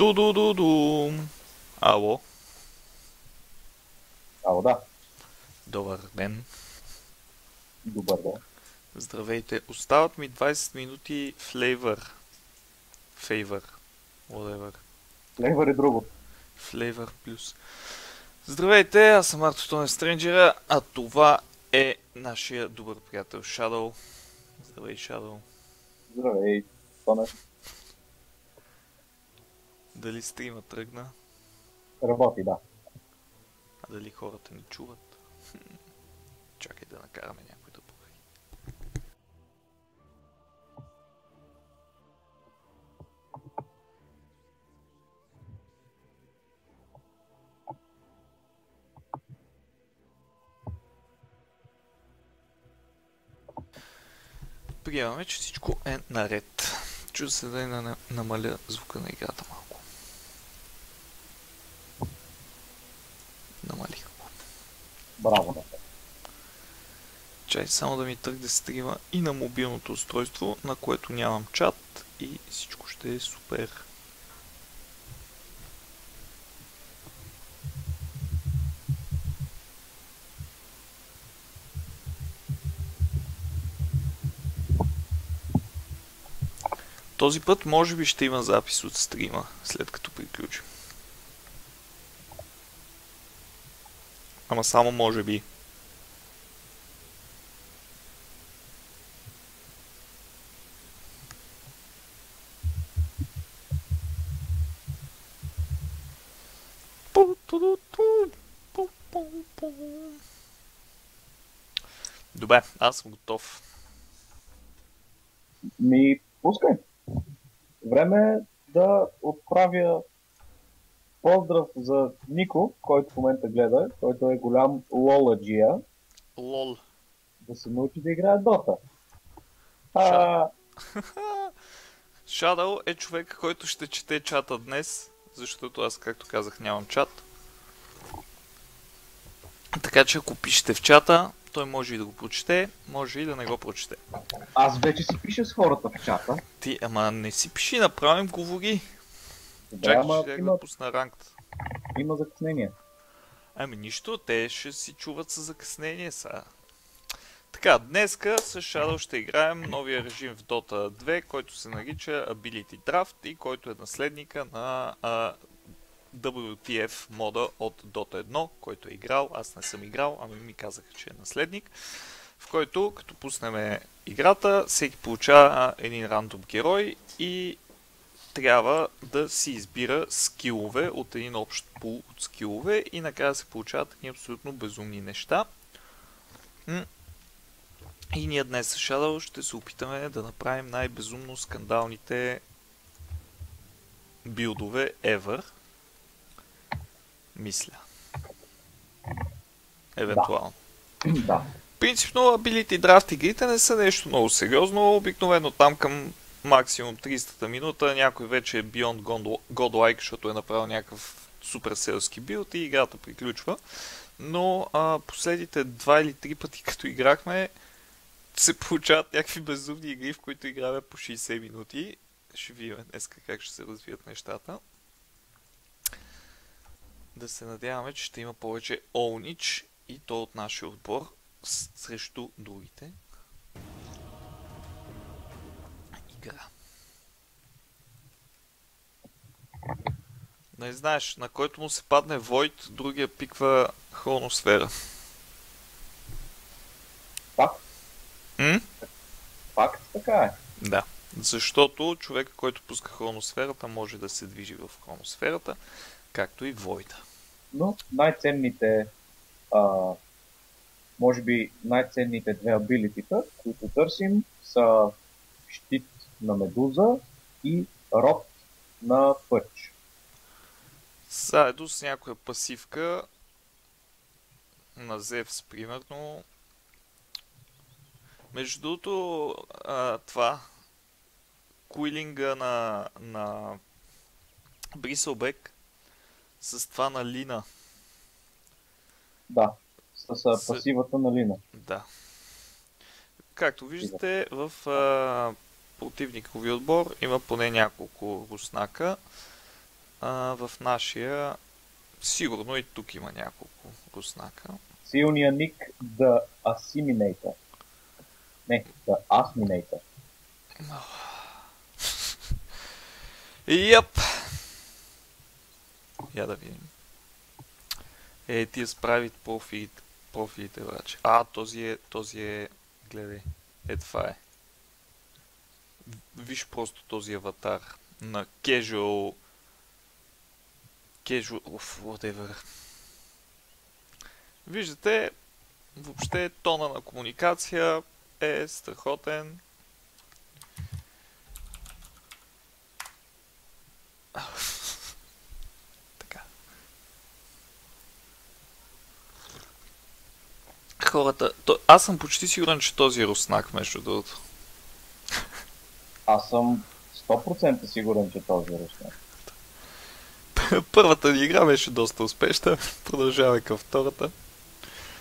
Ду-ду-ду-ду. Ало, Ало, да. добър ден. Добър ден. Здравейте. Остават ми 20 минути флейвър. Фейвър. Whatever. Флейвър и друго. Флейвър плюс. Здравейте, аз съм Арто Тоне Стренджера, а това е нашия добър приятел Shadow. Здравей, Shadow. Здравей, Тоне. Дали стрима тръгна? Работи, да. А дали хората ни чуват? Хм. Чакай да накараме някой да провери. Приемаме, че всичко е наред. Чу се да на- намаля звука на играта малко. Намалих го. На теб. Чай само да ми тръгне стрима и на мобилното устройство, на което нямам чат и всичко ще е супер. Този път може би ще има запис от стрима, след като приключим. Ама само може би. Добре, аз съм готов. Ми, пускай. Време е да отправя поздрав за Нико, който в момента гледа, който е голям лоладжия, Лол. да се научи да играе Дота. А, е човек, който ще чете чата днес, защото аз, както казах, нямам чат. Така че ако пишете в чата, той може и да го прочете, може и да не го прочете. аз вече си пиша с хората в чата. Ти, ама не си пиши, направим говори. Да, Чакай, ама ще има, да пусна ранкт. има закъснение. Ами нищо, те ще си чуват с закъснение са. Така, днеска с Shadow ще играем новия режим в Dota 2, който се нарича Ability Draft и който е наследника на а, WTF мода от Dota 1, който е играл. Аз не съм играл, ами ми казаха, че е наследник. В който, като пуснем играта, всеки получава един рандом герой и трябва да си избира скилове от един общ пул от скилове и накрая се получават едни абсолютно безумни неща. И ние днес с Shadow ще се опитаме да направим най-безумно скандалните билдове ever. Мисля. Евентуално. да. Принципно Ability Draft игрите не са нещо много сериозно. Обикновено там към максимум 300-та минута някой вече е Beyond God- Godlike, защото е направил някакъв супер селски билд и играта приключва. Но а, последните два или три пъти като играхме се получават някакви безумни игри, в които играме по 60 минути. Ще видим днес как ще се развият нещата. Да се надяваме, че ще има повече Олнич и то от нашия отбор срещу другите. Игра. Не знаеш, на който му се падне Войт, другия пиква хроносфера. Факт, М? факт, така е. Да. Защото човек, който пуска хроносферата, може да се движи в хроносферата, както и Войда. Но най-ценните, а, може би най-ценните две абилитита, които търсим, са щит на медуза и род на пърч. Заедно с някоя пасивка на Зевс, примерно. Между другото, а, това, куилинга на, на Брисълбек с това на Лина. Да, с С- пасивата на Лина. Да. Както виждате, в а, противникови отбор има поне няколко руснака. а, в нашия... Сигурно и тук има няколко руснака. Силния ник The Assimilator. Не, The Asminator. Йеп! Я да видим. Е, тия справит профилите, профилите, враче. А, този е, този е, гледай, е това е. Виж просто този аватар на casual, casual, of, whatever. Виждате, въобще тона на комуникация е страхотен. Така. Хората... Аз съм почти сигурен, че този е руснак, между другото. Аз съм 100% сигурен, че този е руснак. Първата ни игра беше доста успешна. Продължаваме към втората.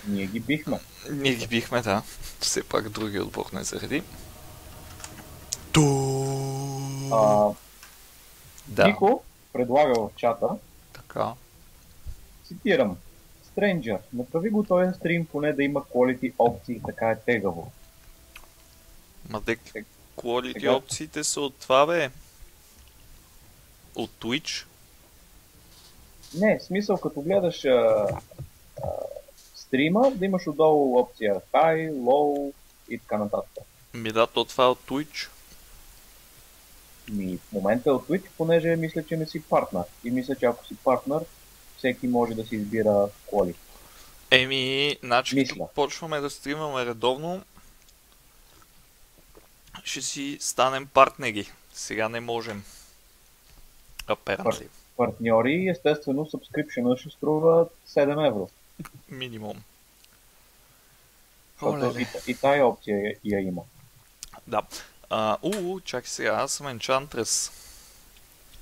Ние ги бихме. Ние ги бихме, да. Все пак други отбор не зареди. Ту... А, Да, Нико предлага в чата, така. цитирам, Stranger, направи го този стрим, поне да има quality опции, така е тегаво. Ма дек, quality Сега- опциите са от това, бе. От Twitch. Не, смисъл като гледаш а, а, стрима, да имаш отдолу опция High, Low и така нататък. Ми да, то това е от Twitch. Ми, в момента е от Twitch, понеже мисля, че не си партнер. И мисля, че ако си партнер, всеки може да си избира quality. Еми, значи като почваме да стримаме редовно, ще си станем партнери. Сега не можем. Apparently. Партньори, естествено, subscription ще струва 7 евро. Минимум. И, и тая опция я, има. Да. А, уу, чакай сега, аз съм Enchantress.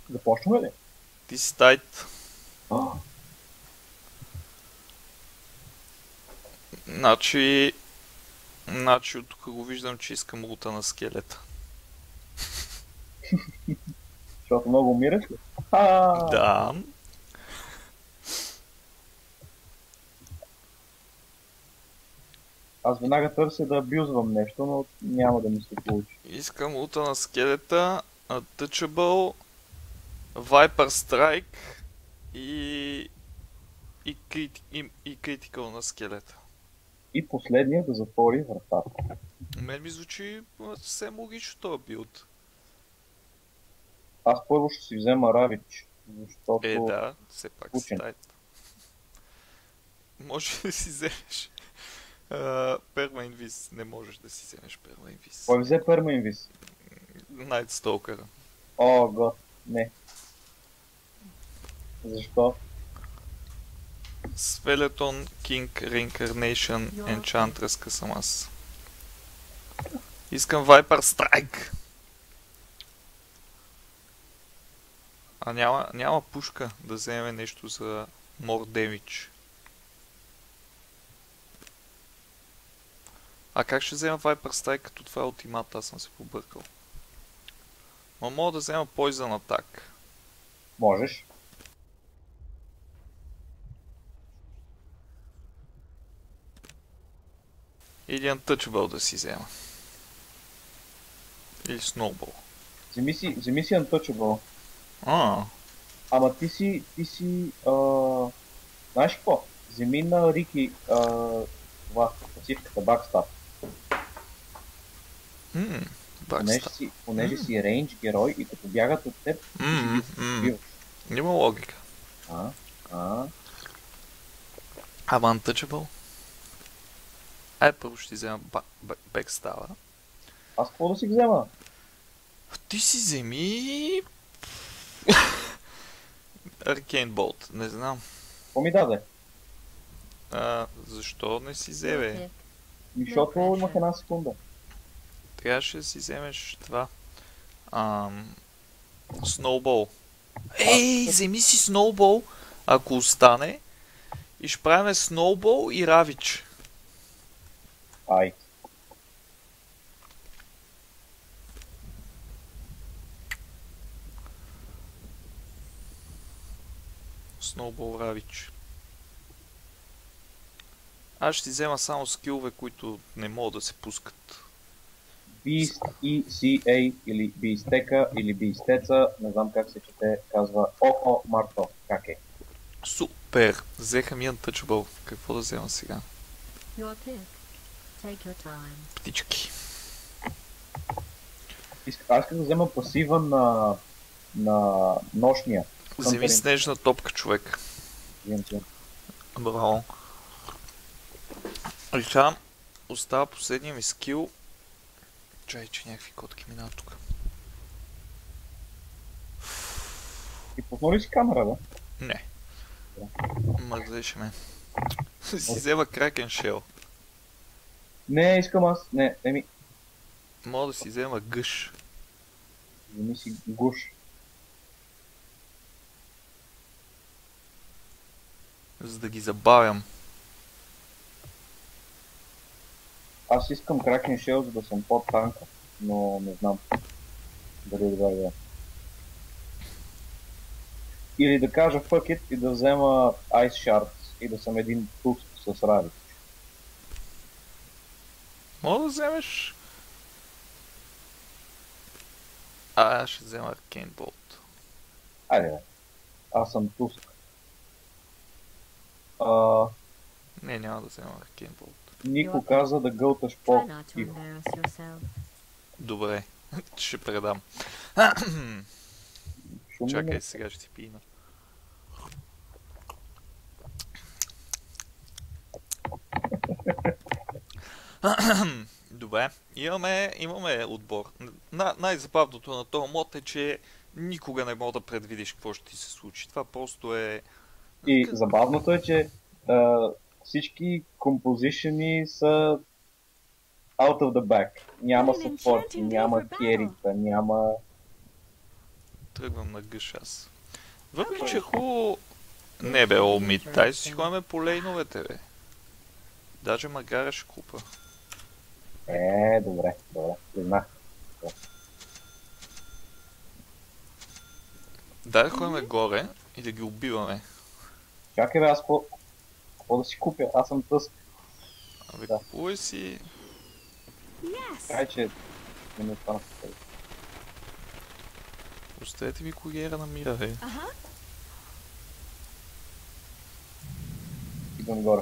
Започваме ли? Ти си тайт. Значи... Значи от тук го виждам, че искам лута на скелета. защото много умираш ли? Да. Аз веднага търся да абюзвам нещо, но няма да ми се получи. Искам лута на скелета, Untouchable, Viper Strike и... И, и, и Critical на скелета. И последния да затвори вратата. Мен ми звучи съвсем логично този билд. Аз първо ще си взема Равич, защото Е, да, все пак си тайт. Може да си вземеш uh, Перма Инвиз. Не можеш да си вземеш Перма Инвиз. кой взе Перма Инвис? Найт Столкъра. О, гот, не. Защо? Скелетон King Reincarnation Enchantress съм аз. Искам Viper Strike. А няма, няма пушка да вземе нещо за more damage. А как ще взема Viper Strike, като това е ултимат? Аз съм се побъркал. Ма мога да взема Poison Attack. Можеш. Или Untouchable да си взема. Или Snowball. Вземи си, вземи си Untouchable. А, Ама ти си, ти си, а... знаеш какво? Вземи на Рики, а... това, пасивката, Бакстап. мм, Понеже Backstab. си, понеже М. си рейндж герой и като бягат от теб, ти м. убиваш. Има логика. А, а, Ама Untouchable? Ай, първо ще ти взема бекстава. аз какво да си взема? Ти си вземи... Arcane Bolt, не знам. Какво ми даде? А, защо не си взе, бе? Ми, Защото имах една секунда. Трябваше да си вземеш това. Ам... Snowball. Ей, вземи си Snowball, ако остане. И ще правим Snowball и Равич. Ай. Snowball Ravage. Аз ще взема само скилове, които не могат да се пускат. Beast ECA или Beastека или Beasteца, не знам как се чете, казва Охо Марто. Как е? Супер! Взеха ми Untouchable. Какво да взема сега? Your pick. Take your time. Птички. Аз искам да взема пасива на, на нощния. Вземи снежна топка, човек. Браво. И сега остава последния ми скил. Чай, че някакви котки минават тук. И пусна ли си камера, бе? Не. Мързеше ме. си взема Кракен Шел. Не, искам аз. Не, еми, Мога да си взема гъш. вземи си гуш. За да ги забавям. Аз искам Кракен Shell, за да съм под танка, но не знам дали е добра идея. Или да кажа fuck it и да взема Ice Shards и да съм един туст с ради. Мога да вземеш... А, аз ще взема Arcane Bolt. Айде. Аз съм туст. А, Не, няма да взема Arcane Bolt. Нико каза да гълташ по тихо. Добре. ще предам. Шумно Чакай, сега ще ти пина. Добре, имаме, имаме отбор. На, най-забавното на този мод е, че никога не мога да предвидиш какво ще ти се случи. Това просто е... И забавното е, че а, всички композишени са out of the back. Няма support, няма керита, няма... Тръгвам на гъш аз. Въпреки, че хубаво... Не бе, Олмит, дай си ходим по лейновете, бе. Даже Магара ще купа. Е, добре, добре, признах. Дай да ходим горе и да ги убиваме. Чакай бе, аз какво... Какво да си купя? Аз съм тъск. Абе, Да. купувай си... Yes! Кай, че не ми остана с пари. Оставете ми куриера на мира, бе. Uh-huh. Идвам горе.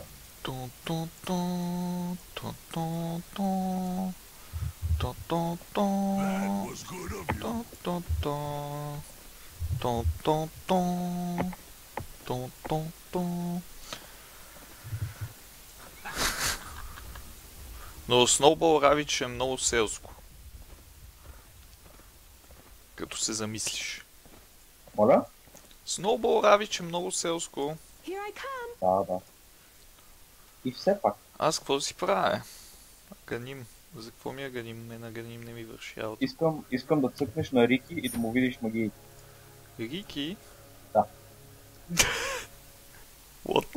Но Snowball Ravage е много селско. Като се замислиш. Моля? Snowball Ravage е много селско. Here I come! Да, да. И все пак. Аз какво си правя? Ганим. За какво ми е ганим? Не на ганим не ми върши работа. Искам, искам да цъкнеш на Рики и да му видиш магиите. Рики? Да. What?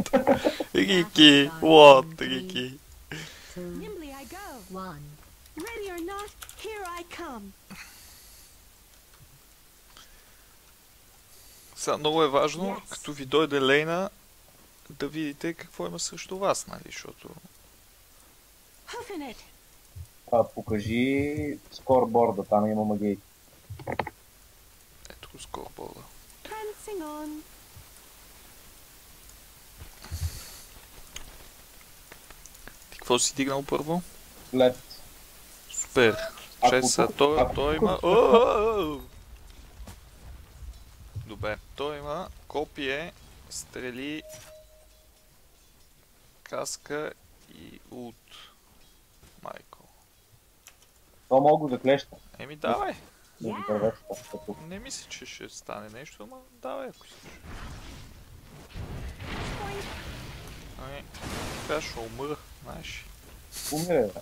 Рики! What? Рики? Nimbly I go. one. Ready or not, here I come. Сега много е важно, Yes. като ви дойде Лейна, да видите какво има срещу вас, нали? Защото... А, покажи скорборда, там има магиите. Ето го скорборда. Ти какво си дигнал първо? След. Супер! Сега, тук- той, той има... Добре, той има копие, стрели, каска и ут. Майко. То мога да клеща. Еми давай. Не мисля, че ще стане нещо, ама давай, ако искаш. Ами, сега ще умра, знаеш. умире, бе.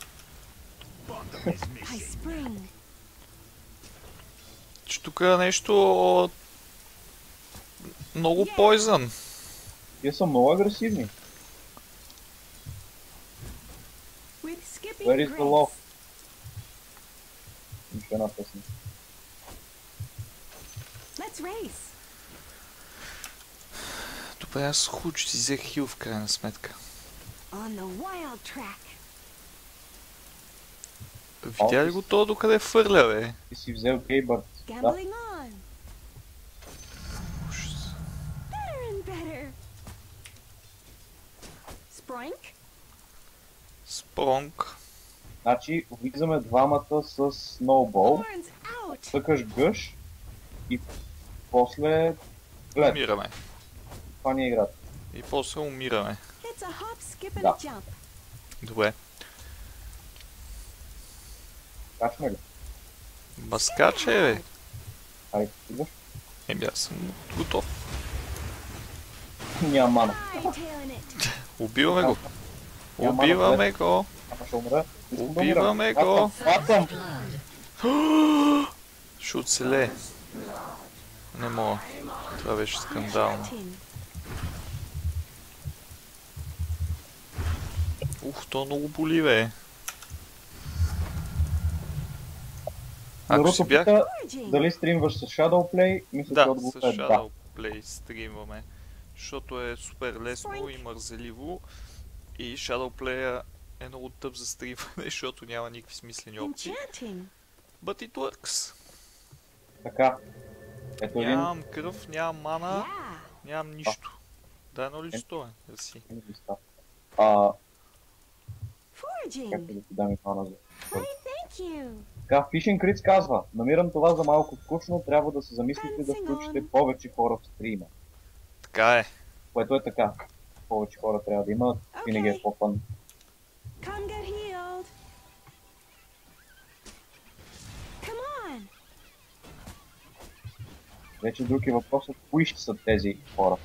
Че тук е нещо... Много пойзън. Те са много агресивни. With skipping Where is the law? Еще една песен. Let's race. Добре, аз хубаво, че си взех хил в крайна сметка. On the wild track. Видя ли го то докъде фърля, бе? Ти си взел Кейбърт. Да. Gambling on. Ужас. Better and better. Sprank. Спронг. Значи, влизаме двамата с сноубол, цъкаш гъш и после глед. Умираме. Това ни е играта. И после умираме. Да. Добре. Качме ли? Маскаче, бе. Айде, стигаш. Еми, аз съм готов. Няма мана. Убиваме го. Убиваме го. Ама ще умра. Искам да Убиваме го. Хватам. Ще оцеле. Не мога. Това беше скандално. Ух, то много боли, бе. Ако си бях... пита дали стримваш с Shadowplay, мисля, Да, с е да. Shadow Play стримваме. Защото е супер лесно и мързеливо. И Shadow Play е много тъп за стримване, защото няма никакви смислени опции. But it works. Така. Ето един. Нямам кръв, нямам мана, Yeah. нямам нищо. Дай едно листо, е. А, как да ти дам и мана за... Why, thank you. Така, Fishing Crits казва, намирам това за малко скучно, трябва да се замислите да включите повече хора в стрима. Така е. Което е така. Повече хора трябва да имат, винаги е on. Вече друг е въпросът, кои ще са тези хора.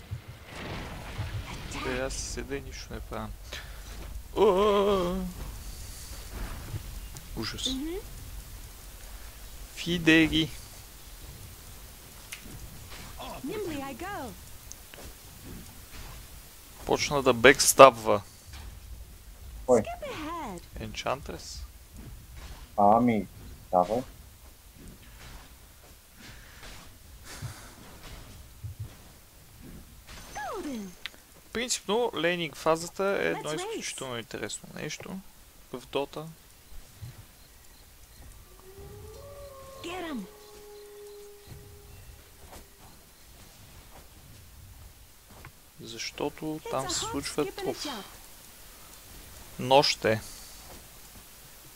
Те, аз си седа и нищо не правя. Ужас. Фидери. Nimbly I go. Почна да бекстабва. Кой? А, ами, давай. Принципно, лейнинг фазата е едно изключително интересно нещо в Дота. Защото там се случват оф, нощ е.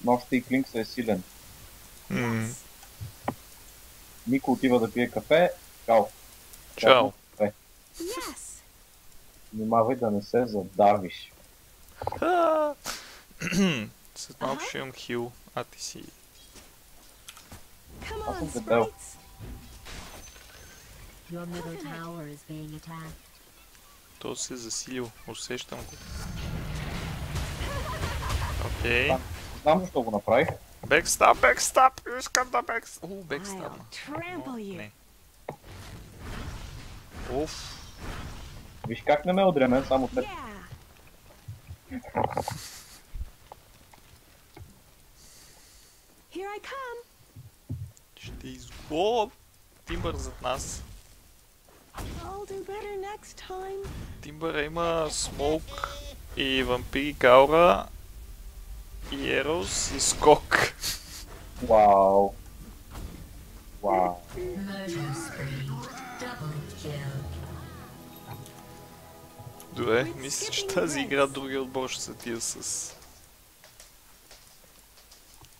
Нощта и Клинкса е силен. М, Нико отива да пие кафе. Чао. Чао. Кафе. Yes. Внимавай да не се задавиш. След малко ще имам хил, а ти си... To know. sprites. Your middle tower is being attacked. То се е засилил, усещам го. Окей. Да. Знам защо го направих. Бекстап, бекстап! Искам да бекстап! I'll бекстап. trample you. Не. Уф. Виж как не ме отремен, само теб. Yeah. Here I come. Ще из... О! Тимбър зад нас. I'll do better next time. Тимбър има смоук и вампири гаура и ерос и скок. Вау. Вау. Добре, мисля, че тази игра другия отбор ще се тия с...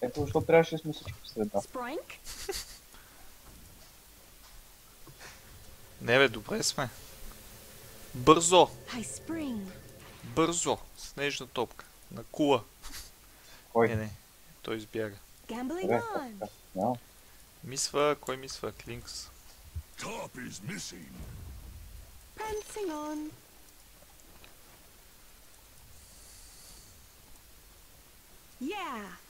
Ето защо трябваше да сме всички в среда. Sprank. Не бе, добре сме. Бързо! Бързо! Снежна топка. На кула. Кой? Не, не. Той избяга. Мисва, кой мисва? Клинкс. Top is missing. Prancing on. Yeah.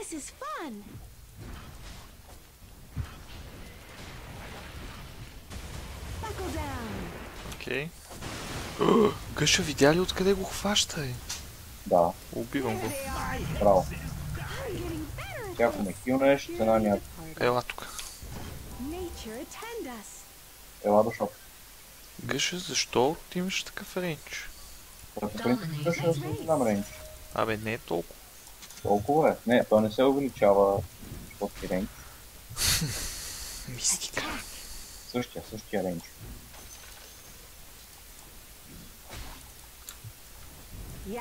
This is fun. Buckle down. Окей. Okay. Гъша, видя ли откъде го хваща, е? Да, Убивам го. браво. Тя ако ме килнеш, цена няма. Ела тук. Ела до шоп. Гъша, защо ти имаш такъв рейндж? По принцип също е голям рейндж. Абе, не е толкова. Толкова е. Не, той не се увеличава ти рейндж. Мистика. Същия, същия рейндж. Yes.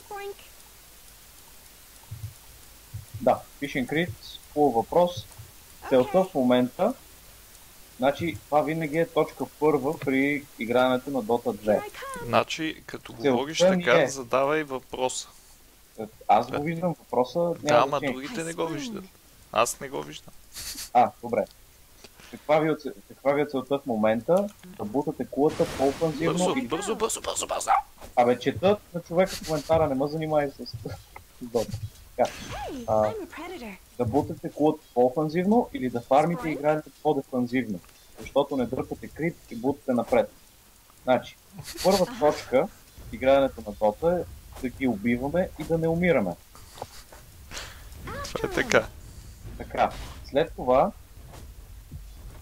Spoink. Да, Fishing Crit, хубав въпрос. Целта в момента, значи това винаги е точка първа при игрането на Dota 2. Here I come. Значи, като Целта говориш така, е- задавай въпроса. Аз го виждам въпроса, няма Да, ама другите не го виждат. Аз не го виждам. А, добре. Каква ви, е каква ви е целта в момента? Да бутате кулата по-офанзивно Бързо, и... бързо, бързо, бързо, бързо. Абе, чета на човека в коментара, не ме занимай с... Dota. Така, predator. да бутате кулата по-офанзивно или да фармите и играете по-дефанзивно. Защото не дърпате крит и бутате напред. Значи, първа точка в игрането на Dota е да ги убиваме и да не умираме. Това е така. Така, след това,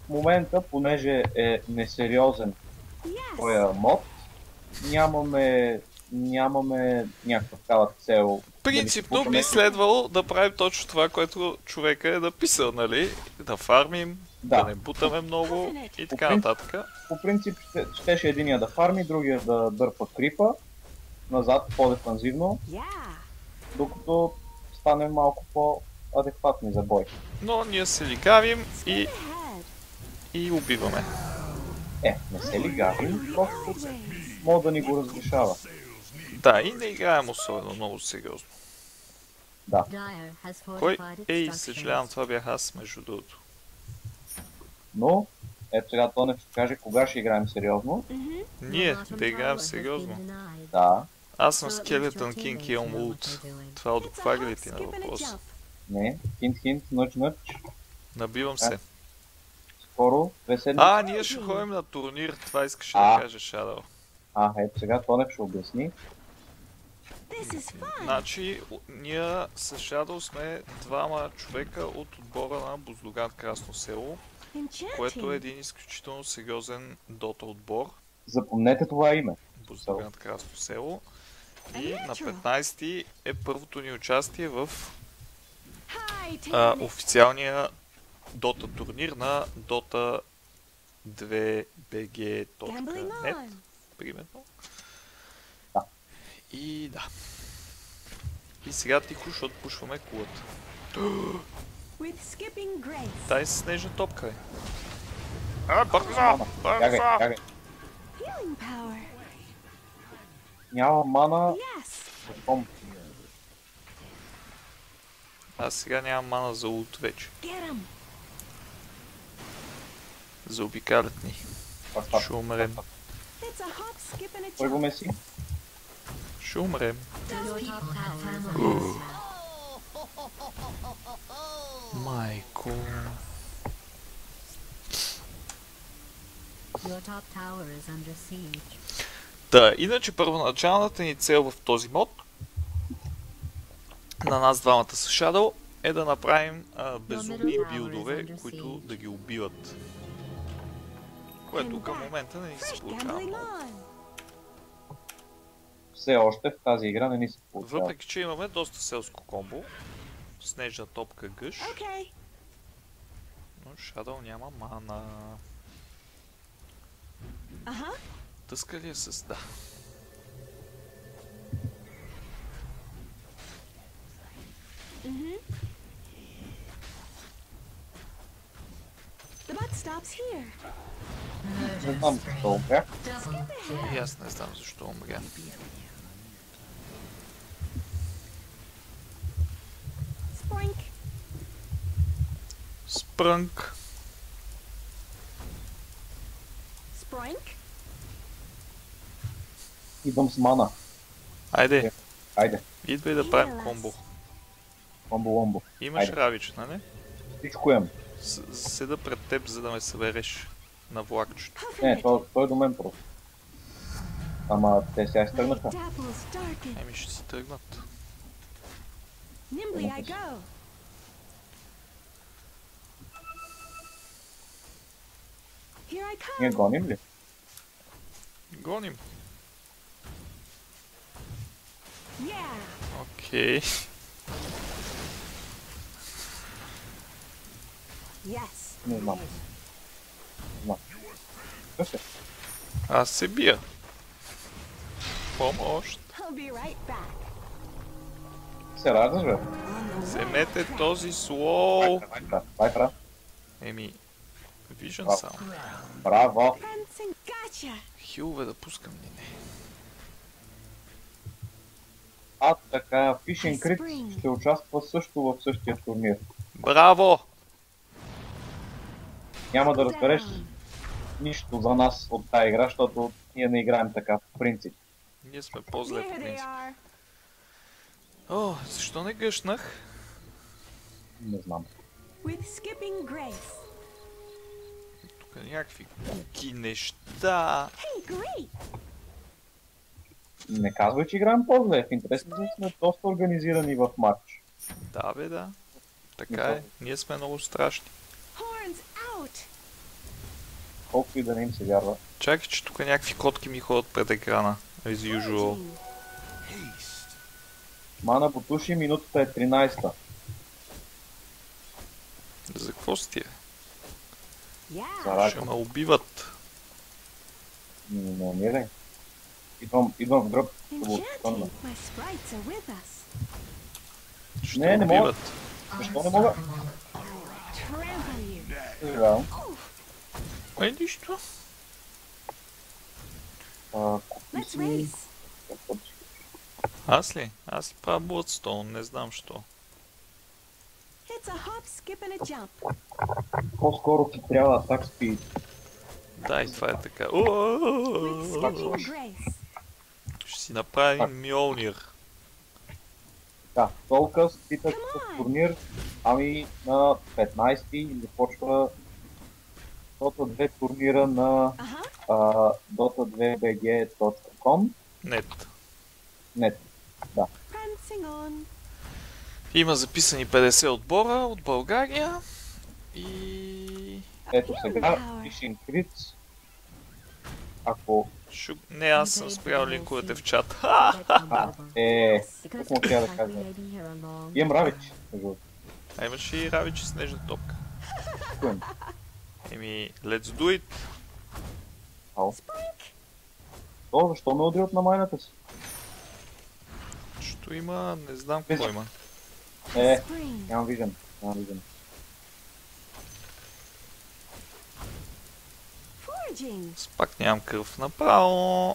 в момента, понеже е несериозен този мод, нямаме, нямаме някаква такава цел. Принципно да би следвало да правим точно това, което човека е написал, нали? Да фармим, да, Да. не бутаме много и така принцип- нататък. По принцип ще, щеше единия да фарми, другия да дърпа крипа, назад по-дефанзивно, докато станем малко по-адекватни за бой. Но ние се ликавим и, и убиваме. Е, не се ли гавим, просто мога да ни го разрешава. Да, и не играем особено много сериозно. Has Кой? Ей, съжалявам, това бях аз, между другото. Но, ето сега Тонев ще каже кога ще играем сериозно. Ние да играем сериозно. Да, Аз съм Skeleton King и what Wood. Това a отговаря ли ти на jump. не, хинт, хинт, нъч, нъч. Набивам се. Скоро, две седмици. А, ние ще ходим на турнир, това искаше да А. каже Shadow. А, ето сега Тонев ще обясни. Значи, ние с Shadow сме двама човека от отбора на Буздоган Красно село, което е един изключително сериозен дота отбор. Запомнете това име. Буздоган Красно село. И на natural. 15 е първото ни участие в а, официалния Дота турнир на Dota 2 Gambling BG.net, on. примерно. И да. И сега тихо, защото пушваме кулата. Дай снежна топка, е. А, бързо! Бързо! Няма мана. Yes. Аз сега нямам мана за улт вече. Заобикалят ни. Ще умрем. Първо jump. Ще умрем. Майко. Да, иначе първоначалната ни цел в този мод на нас двамата с Shadow е да направим а, безумни билдове, които да ги убиват. Което към момента не ни се получава. Все още в тази игра не ни се получава. Въпреки, че имаме доста селско комбо. Снежна топка гъш, Okay. но Shadow няма мана. Uh-huh. Тъска ли е с... Да. Mm-hmm. The butt stops here. Не знам защо kill. И аз не знам защо умря. Spoink. Спрънк. Spoink. Идвам с мана. Айде, Айде, идвай да правим комбо. комбо-ломбо. Имаш Айде. равич, нали? Всичко имам. Седа пред теб, за да ме събереш на влакчето. Не, той, той е до мен просто. Ама те сега. Dapples darken. Еми ще си тръгнат. Nimbly I go. Here I Ние come. гоним ли? Гоним. Yeah. Окей. Yes. Не знам. Знам. Какъв е? Аз се бия. Помощ. I'll be right back. Браво. само. Браво! Хилове да пускам ли не? А така, Fishing Crit ще участва също в същия турнир. Браво! Няма да разбереш нищо за нас от тази игра, защото ние не играем така, по принцип. Ние сме по-зле по принцип. О, защо не гъшнах? Не знам. With skipping grace. Някакви куки неща. Hey, great. Не казвай, че играем по-зле. В интерес на сме доста организирани в матч. Да, бе, да. Така е. Ние сме много страшни. Horns out. Колкото и да не им се вярва. Чакай, че тук някакви котки ми ходят пред екрана. As usual. Мана Бутуши, минутата е 13-та. За какво сте? Yeah. Ще ме убиват. Не умирай. Идвам, идвам в гръб. Ще Не, не мога. Защо не мога? Съжалявам. Е, нищо. А, купи си? Аз ли? Аз ли правя Bloodstone? Не знам що. По-скоро ти трябва атак спид. Да, и това е така. Ще си направим Мьолнир. Да, толкова on. с турнир. Ами на 15-ти започва Dota 2 турнира на а, dota2bg.com Нет. нет. On. Има записани 50 отбора от България. И... Ето сега, Fishing Crits. Ако Шу... Не, аз съм спрял линковете в чат. а, е, Because какво трябва да кажа? Имам равич. А имаше и Равич с снежна топка. Еми, let's do it. Ало. То, защо ме удари от намайната си? Що има, не знам какво има. Е, Spring. нямам виждам. Нямам виждам. Аз пак нямам кръв направо.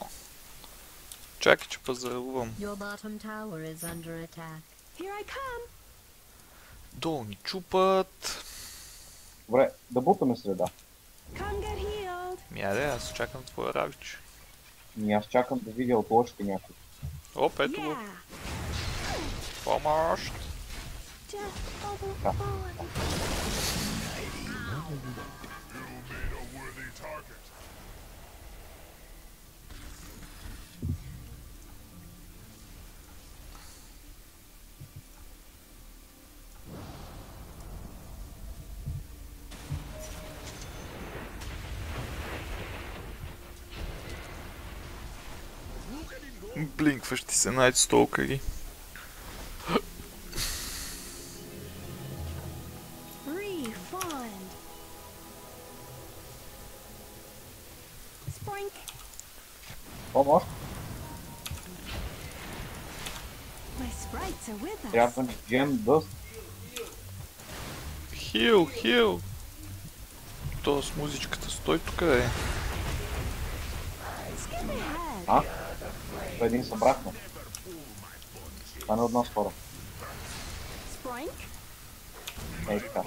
Чакай, че пазарувам. Your bottom tower is under attack. Here I come. Долу ни чупат. Добре, да бутаме среда. Мяде, аз чакам твоя Равич. И аз чакам да видя от лошите някой. Оп, ето го. Помощ. Just. Блинкващи се Найт Столкъри. Джем дъст. Хил, хил. То с музичката стой тук е. А? Това един събрахме. Стана от нас хора. Ей така.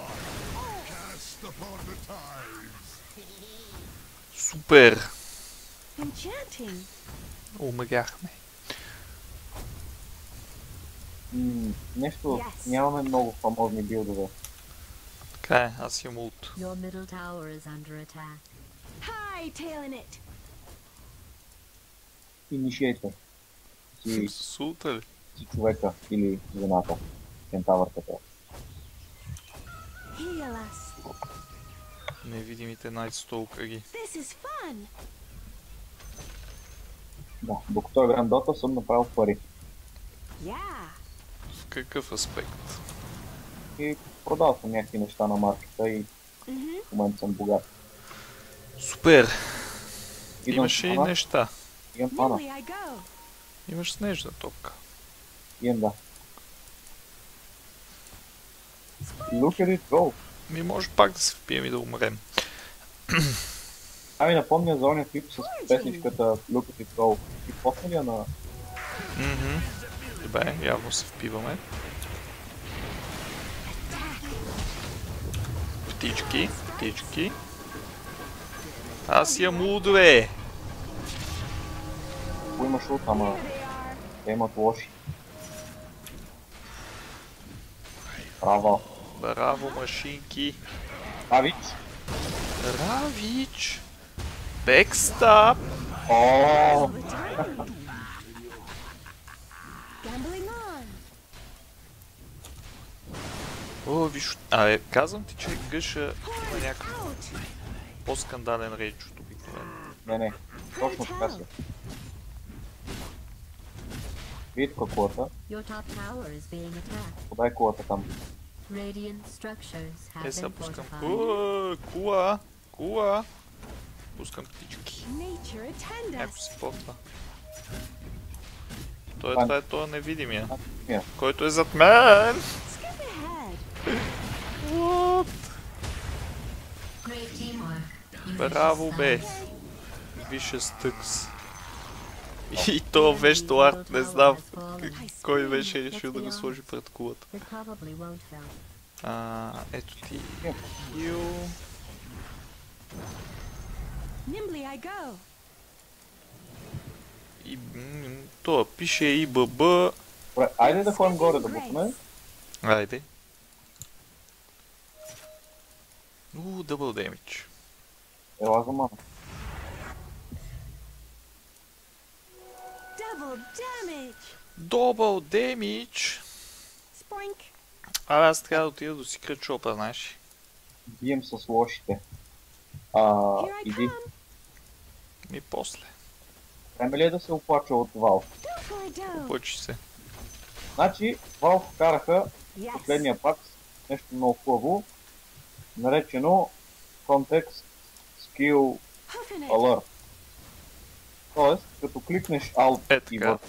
Супер. Умряхме. М, нещо, Yes. нямаме много фамозни билдове. Така е, аз имам улт. Your middle tower is under attack. High tailing it. Initiator. Си, С улта ли? си човека или жената. кентавърката. Heal us. Невидимите Найтстолкъри. This is fun. Да, докато играем Дота съм направил пари. Yeah. В какъв аспект? И продал съм някакви неща на маркета и Mm-hmm. в момента съм богат. Супер! Идвам Имаше и неща. Имам go. Имаш снежна топка. Имам да. Look at it go. Ми може пак да се впием и да умрем. Ами напомня за ония клип с песничката Look at it go. И после ли я на... Мгм. Добре, явно се впиваме. Птички, птички. Аз имам лудове! Ако имаш ут, ама те имат лоши. Браво. Браво, машинки! Авич. Равич! Бекстап! О, Gambling on. О, виж... Абе, казвам ти, че гъша има някакъв по-скандален рейдж от обикновено. не, не. Точно така си. Виж тук. Подай кулата там. Е, сега пускам... О, Кула! Кула! Пускам птички. Някой се потва. Той, Пан. това е този невидимия, Мия. който е зад мен! What? Браво, бе! Више стъкс. И то вещо арт, не знам кой беше решил да го сложи пред кулата. А, ето ти. Ю. Nimbly I go. И... Това пише и ББ. Добре, айде да ходим горе да бухме. Айде. Уу, дъбъл демидж. Ела за мана. Double damage. Добъл демидж. Абе, аз трябва да отида до Secret Shop, знаеш. Бием с лошите. А, иди. Ми после. Време ли е да се оплача от Valve? Почи се. Значи, Valve вкараха Yes. последния пак нещо много хубаво, наречено Context Skill. Alert. Тоест, като кликнеш Alt Е, и върх